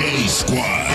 J Squad.